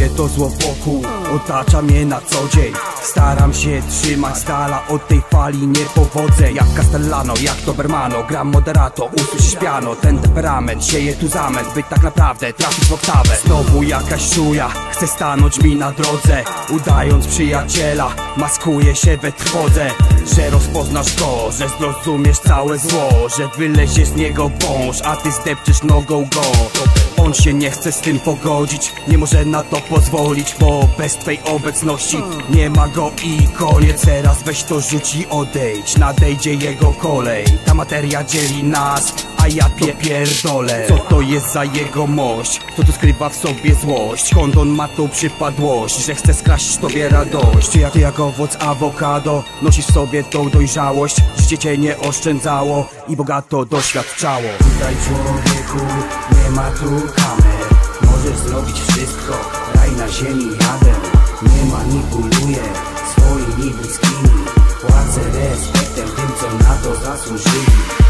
Moje to zło wokół. Otacza mnie na co dzień. Staram się trzymać z dala od tej fali niepowodzeń Jak Castellano, jak Dobermano, gram moderato, usłysz piano Ten temperament sieje tu zamęt, by tak naprawdę trafić w oktawę. Znowu jakaś szuja, chce stanąć mi na drodze. Udając przyjaciela, maskuje się we trwodze. Że rozpoznasz go, że zrozumiesz całe zło. Że wylezie z niego wąż, a ty zdepczesz nogą go on się nie chce z tym pogodzić Nie może na to pozwolić Bo bez twej obecności Nie ma go i koniec. Teraz weź to rzuć i odejdź Nadejdzie jego kolej. Ta materia dzieli nas A ja pie pierdolę Co to jest za jego mość? Kto tu skrywa w sobie złość? Skąd on ma tą przypadłość? Że chce skraść tobie radość Ty jak, ty jak owoc awokado Nosisz w sobie tą dojrzałość Życie cię nie oszczędzało I bogato doświadczało Tutaj człowieku nie ma tu kamer Możesz zrobić wszystko, raj na ziemi jadę Nie manipuluję swoimi bliskimi Płacę respektem tym co na to zasłużyli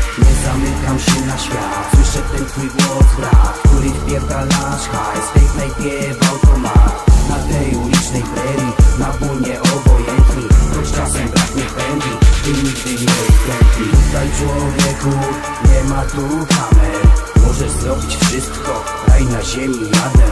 zamykam się na świat. Słyszę ten twój głos brat Który wpierdalasz hajs W tej knajpie automat. Na tej ulicznej prerii Na ból nieobojętni Choć czasem braknie pędzi Ty nigdy nie ukrętni Tutaj człowieku nie ma tu kamer. Możesz zrobić wszystko, raj na ziemi jadę.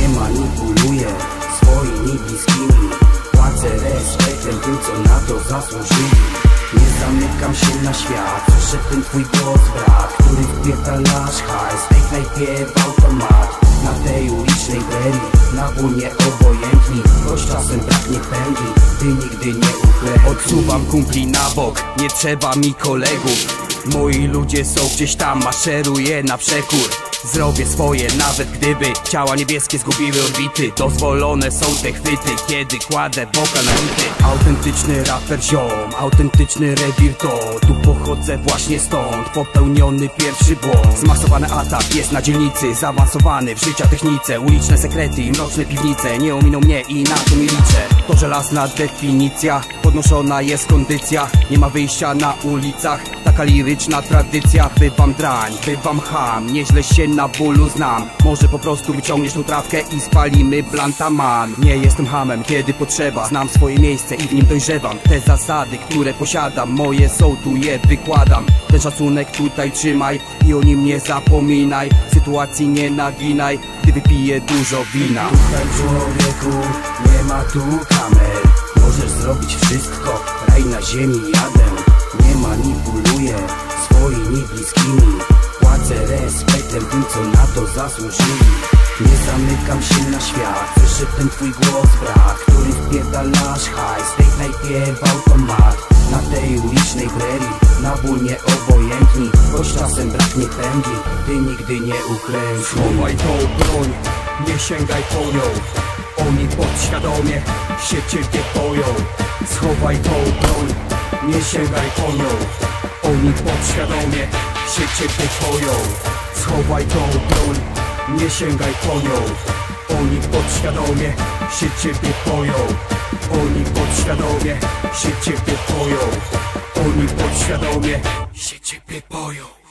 Nie manipuluję swoimi bliskimi. Płacę respektem tym co na to zasłużyli Nie zamykam się na świat Słyszę ten twój głos brat Który wpierdalasz hajs. Tej knajpie w automat Na tej ulicznej prerii Na ból nieobojętni Choć czasem braknie pędzi Ty nigdy nie uklęknij Odsuwam kumpli na bok, nie trzeba mi kolegów. Moi ludzie są gdzieś tam, maszeruję na przekór Zrobię swoje, nawet gdyby ciała niebieskie zgubiły orbity. Dozwolone są te chwyty, kiedy kładę boka na hity Autentyczny raper ziom, autentyczny rewir to. Tu pochodzę właśnie stąd, popełniony pierwszy błąd. Zmasowany atak jest na dzielnicy, zaawansowany w życia technice. Uliczne sekrety i mroczne piwnice, nie ominą mnie i na to mi liczę. To żelazna definicja, podnoszona jest kondycja. Nie ma wyjścia na ulicach, taka liryczna tradycja. Bywam drań, bywam ham, nieźle się na bólu znam. Może po prostu wyciągniesz tą trawkę i spalimy blanta man Nie jestem hamem, kiedy potrzeba. Znam swoje miejsce i w nim dojrzewam. Te zasady, które posiadam, moje są tu je wykładam. Ten szacunek tutaj trzymaj i o nim nie zapominaj. Sytuacji nie naginaj, gdy wypiję dużo wina. Tutaj człowieku nie ma tu kamer ziemi jadę. Nie manipuluję swoimi bliskimi. Płacę respektem tym co na to zasłużyli. Nie zamykam się na świat. Słyszę ten twój głos brat Który wpierdalasz hajs. Tej knajpie w automat Na tej ulicznej prerii. Na ból nieobojętni Choć czasem braknie pędzi. Ty nigdy nie uklęknij Schowaj tą broń, nie sięgaj po nią Oni podświadomie się ciebie boją. Schowaj tą broń, nie sięgaj po nią. Oni podświadomie się ciebie boją. Schowaj tą broń, nie sięgaj po nią. Oni podświadomie się ciebie boją. Oni podświadomie się ciebie boją. Oni podświadomie się ciebie boją